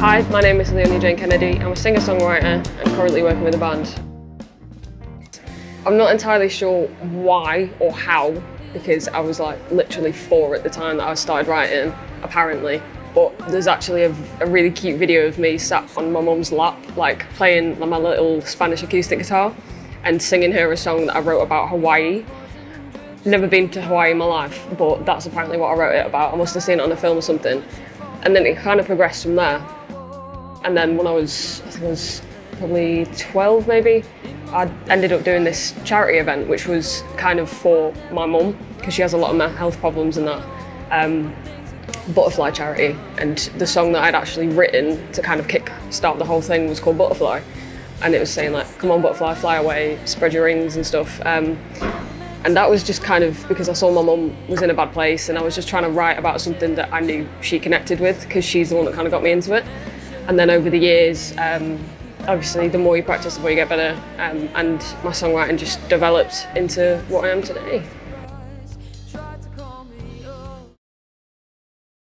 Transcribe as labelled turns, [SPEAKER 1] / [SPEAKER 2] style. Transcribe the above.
[SPEAKER 1] Hi, my name is Leoni Jane Kennedy. I'm a singer-songwriter and currently working with a band. I'm not entirely sure why or how, because I was like literally four at the time that I started writing, apparently. But there's actually a, a really cute video of me sat on my mum's lap, like playing my little Spanish acoustic guitar and singing her a song that I wrote about Hawaii. Never been to Hawaii in my life, but that's apparently what I wrote it about. I must have seen it on a film or something. And then it kind of progressed from there. And then when I was, I think I was probably 12 maybe, I ended up doing this charity event, which was kind of for my mum, because she has a lot of health problems and that. Um, Butterfly charity, and the song that I'd actually written to kind of kick start the whole thing was called Butterfly, and it was saying like, "Come on, butterfly, fly away, spread your wings" and stuff. Um, and that was just kind of because I saw my mum was in a bad place, and I was just trying to write about something that I knew she connected with, because she's the one that kind of got me into it. And then over the years, um, obviously, the more you practice, the more you get better. Um, and my songwriting just developed into what I am today.